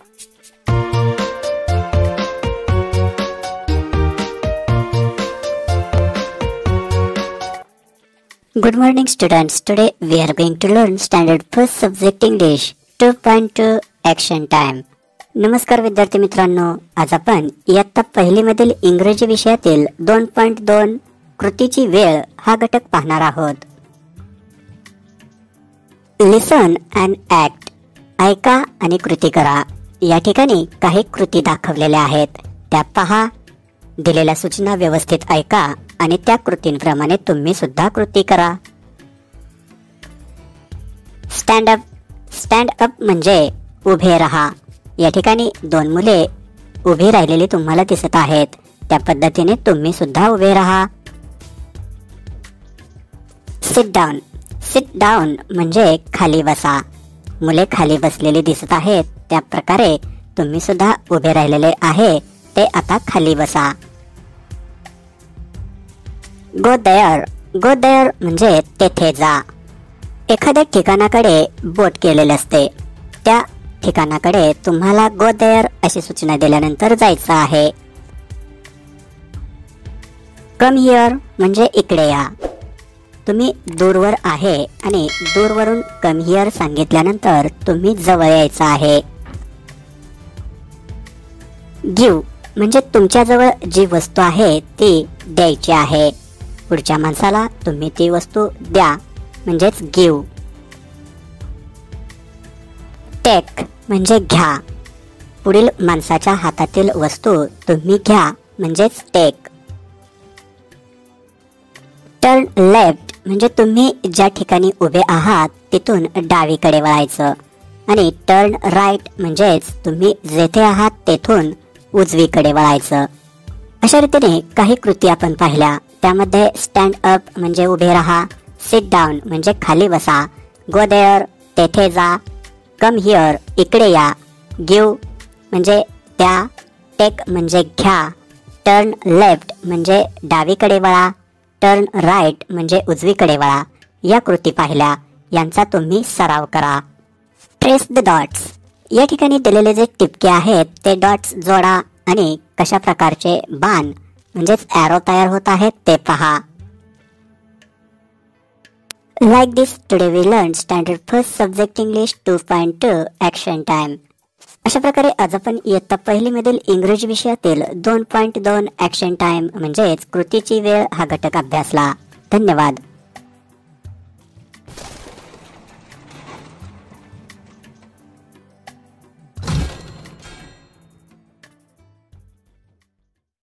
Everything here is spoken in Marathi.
Good morning students. Today we are going to learn standard first subject English 2.2 action time. नमस्कार विद्यार्थी मित्रांनो आज आपण इयत्ता पहिली मधील इंग्रजी विषयातील दोन पॉईंट दोन कृतीची वेळ हा घटक पाहणार आहोत लिसन अँड ऍक्ट ऐका आणि कृती करा या ठिकाणी काही कृती दाखवलेल्या आहेत. त्या पहा. दिलेल्या सूचना व्यवस्थित ऐका आणि त्या कृतींप्रमाणे तुम्ही सुद्धा कृती करा. स्टँड अप स्टँड अप म्हणजे उभे राहा. या ठिकाणी दोन मुले उभी राहिलेली तुम्हाला दिसत आहेत. त्या पद्धतीने तुम्ही सुद्धा उभे राहा. सिट डाऊन सिट डाऊन म्हणजे खाली बसा. मुले खाली बसलेली दिसत आहेत. त्या प्रकारे तुम्ही सुद्धा उभे राहिलेले आहे. ते आता खाली बसा. गो दयर गो दयर म्हणजे तेथे जा. एखाद्या ठिकाणाकडे बोट केलेले असते. त्या ठिकाणाकडे तुम्हाला गो दयर अशी सूचना दिल्यानंतर जायचं आहे. कम हिअर म्हणजे इकडे या. तुम्ही दूरवर आहे आणि दूरवरून कम हिअर सांगितल्यानंतर तुम्ही जवळ यायचं आहे. गिव म्हणजे तुमच्याजवळ जी वस्तू आहे ती द्यायची आहे. पुढच्या माणसाला तुम्ही ती वस्तू द्या म्हणजेच गिव टेक म्हणजे घ्या. पुढील माणसाच्या हातातील वस्तू तुम्ही घ्या म्हणजेच टेक टर्न लेफ्ट म्हणजे तुम्ही ज्या ठिकाणी उभे आहात तिथून डावीकडे वळायचं. आणि टर्न राईट म्हणजेच तुम्ही जेथे आहात तेथून उजवीकडे वळायचं. अशा रीतीने काही कृती आपण पाहिल्या. त्यामध्ये स्टँड अप म्हणजे उभे राहा सिट डाऊन म्हणजे खाली बसा गो देअर तेथे जा कम हिअर इकडे या गिव म्हणजे त्या टेक म्हणजे घ्या टर्न लेफ्ट म्हणजे डावीकडे वळा टर्न राईट म्हणजे उजवीकडे वळा. या कृती पाहिल्या. यांचा तुम्ही सराव करा. ट्रेस द डॉट्स या ठिकाणी दिलेले जे टिपके आहेत ते डॉट्स जोडा आणि कशा प्रकारचे बाण म्हणजेच ॲरो तयार होत आहेत ते पहा. Like this today we learn standard first subject English two point two action time अशा प्रकारे आज आपण इयत्ता पहिलीमधील इंग्रजी विषयातील दोन पॉईंट दोन ऍक्शन टाइम म्हणजेच कृतीची वेळ हा घटक अभ्यासला. धन्यवाद.